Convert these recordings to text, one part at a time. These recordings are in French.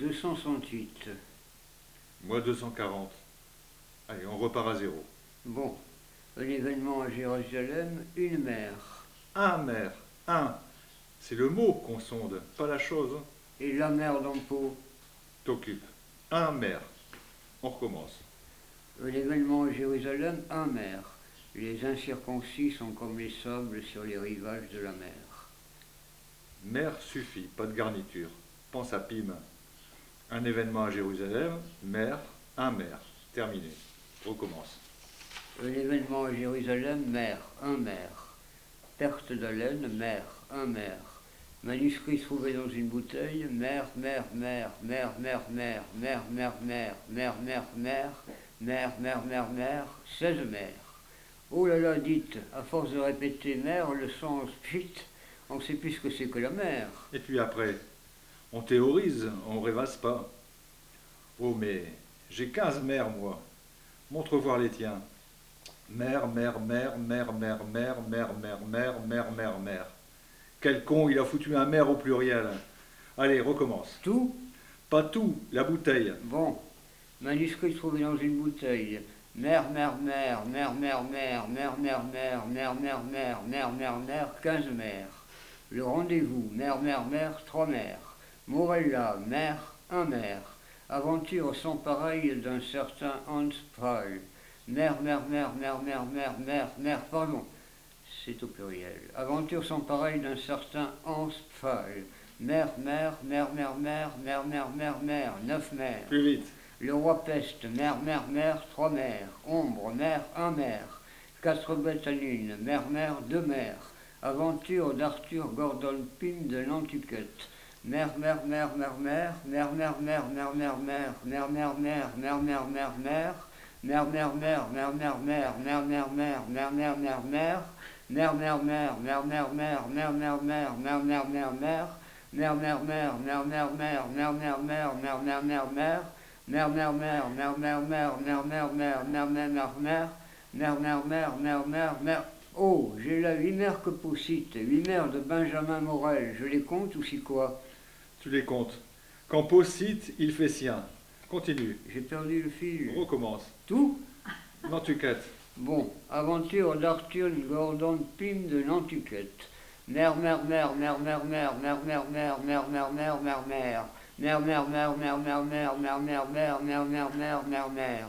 268. Moi 240. Allez, on repart à zéro. Bon, un événement à Jérusalem, une mer. Un maire. Un. C'est le mot qu'on sonde, pas la chose. hein. Et la mer d'Ampo, T'occupe. Un maire. On recommence. un événement à Jérusalem, un mer. Les incirconcis sont comme les sables sur les rivages de la mer. Maire suffit, pas de garniture. Pense à Pim. Un événement à Jérusalem, maire, un maire. Terminé. Recommence. Un événement à Jérusalem, mer, un mer. Perte d'haleine, mer, un mer. Manuscrit trouvé dans une bouteille, mer, mer, mer, mer, mer, mer, mer, mer, mer, mer, mer, mer, mer, mer, mer, mer, seize mers. Oh là là, dites, à force de répéter mer, le sens, pchit, on sait plus ce que c'est que la mer. Et puis après, on théorise, on rêvasse pas. Oh, mais j'ai 15 mères, moi. Montre voir les tiens. Mère, mère, mère, mère, mère, mère, mère, mère, mère, mère, mère, mère. Quel con, il a foutu un mère au pluriel. Allez, recommence. Tout Pas tout, la bouteille. Bon, manuscrit trouvé dans une bouteille. Mère, mère, mère, mère, mère, mère, mère, mère, mère, mère, mère, mère, mère, mère, mère, quinze mères. Le rendez-vous, mère, mère, mère, trois mères. Morella, mère, un mère. Aventure sans pareil d'un certain Hans Paul. Mère, mère, mère, mère, mère, mère, mère, mère, pardon. C'est au pluriel. Aventure sans pareil d'un certain Hans Paul. Mère, mère, mère, mère, mère, mère, mère, mère, mère, neuf mères. Plus vite. Le roi peste, mère, mère, mère, trois mères. Ombre, mère, un mère. Quatre bêtes à lune, mère, mère, deux mères. Aventure d'Arthur Gordon Pym de Nantucket. Mère, mère, mère, mère, mère, mère, mère, mère, mère, mère, mère, mère, mère, mère, mère, mère, mère, mère. Mère, mère, mère, mère, mère, mère, mère, mère, mère, mère, mère, mère, mère. Mère, mère, mère, mère, mère, mère, mère, mère, mère, mère, mère, mère, mère. Mère, mère, mère, mère, mère, mère, mère, mère, mère, mère, mère, mère, mère. Mère, mère, mère, mère, mère, mère, mère, mère, mère, mère, mère, mère, mère. Mère, mère, mère, mère, mère, mère. Oh, j'ai là huit mères que Poussite, huit mères de Benjamin Morel. Je les compte ou si quoi Tu les comptes. Quand Pau cite, il fait sien. Continue. J'ai perdu le fil. Recommence. Tout Nantucket. Bon, aventure d'Arthur Gordon Pym de Nantucket. Mère, mère, mère, mère, mère, mère, mère, mère, mère, mère, mère, mère, mère, mère. Mère, mère, mère, mère, mère, mère, mère, mère, mère, mère, mère, mère, mère, mère.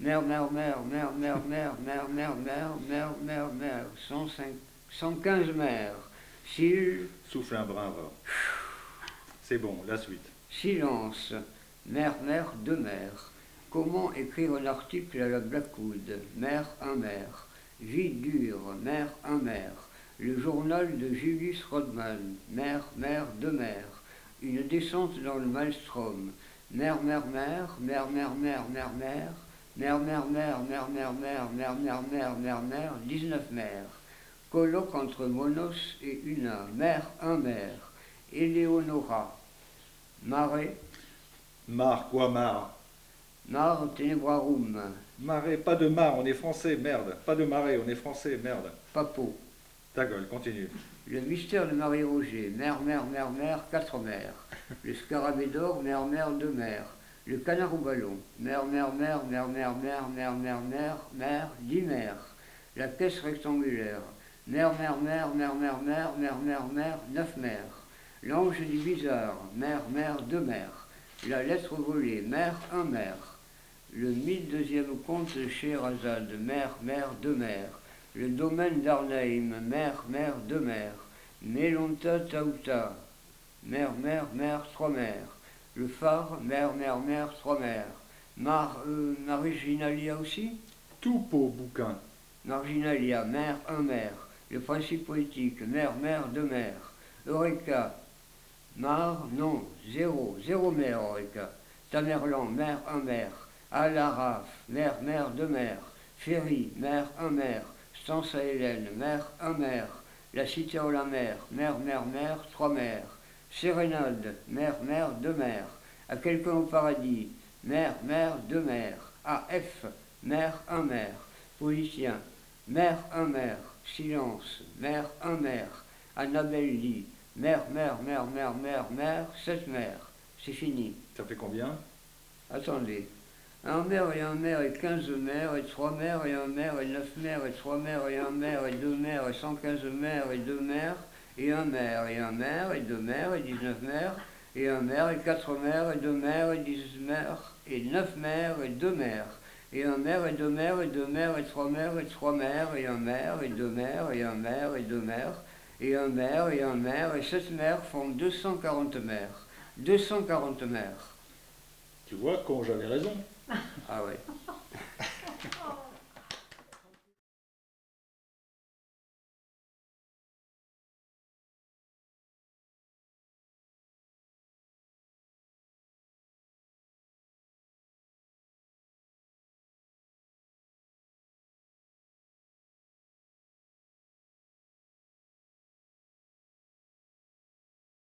Mère, mère, mère, mère, mère, mère, mère, mère, mère, mère, mère, mère. 105, 115 mères. Sil, Souffle un brin. C'est bon, la suite. silence. Mère, mère, deux mères. Comment écrire un article à la Blackwood Mère, un mère. Vie dure, mère, un mère. Le journal de Julius Rodman. Mère, mère, deux mères. Une descente dans le maelstrom. Mère, mère, mère, mère, mère, mère, mère, mère. Mère, mère, mère, mère, mère, mère, mère, mère, mère, mère, mère, 19 mères. Colloque entre Monos et Una. Mère, un mère. Éléonora. Marais. Mar, quoi, mar Mar tenebrarum. Marée, pas de mar, on est français, merde. Pas de marée, on est français, merde. Papo. Ta gueule, continue. Le mystère de Marie-Roger. Mère, mère, mère, mère, quatre mères. Le scarabée d'or, mère, mère, deux mères. Le canard au ballon. Mère, mère, mère, mère, mère, mère, mère, mère, mère, mère, dix mères. La caisse rectangulaire. Mère, mère, mère, mère, mère, mère, mère, mère, mère, neuf mères. L'ange du bizarre. Mère, mère, deux mères. La lettre volée. Mère, un mère. Le mille deuxième conte de Scheherazade. Mère, mère, deux mères. Le domaine d'Arnheim. Mère, mère, deux mères. Melonta Tauta. Mère, mère, mère, trois mères. Le phare. Mère, mère, mère, trois mères. Mar, euh, Marginalia aussi? Tout beau bouquin. Marginalia, mère, un mère. Le principe poétique, mère, mère, deux mères. Eureka, mar, non, zéro, zéro mère, Eureka. Tamerlan, mère, un maire. Alaraf, mère, mère, deux mères. Ferry, mère, un maire. Stance à Hélène, mère, un maire. La cité aux la mer, mère, mère, mère, trois mères. Sérénade, mère, mère, deux mères. À quelqu'un au paradis, mère, mère, deux mères. À F, mère, un maire. Policien, mère, un maire. Silence, mère, un maire. Annabelle dit, mère, mère, mère, mère, mère, mère, sept mères. C'est fini. Ça fait combien? Attendez. Un maire et un maire et quinze maires et trois maires et un maire et neuf maires et trois maires et un maire et deux maires et cent quinze maires et deux maires et un maire et un maire et deux maires et dix-neuf maires et un maire et quatre maires et deux maires et dix maires et neuf maires et deux maires et un maire et deux maires et deux maires et trois maires et trois maires et un maire et deux maires et un maire et deux maires et un maire et un maire et sept maires font 240 maires. 240 maires. Tu vois quand j'avais raison. Ah ouais.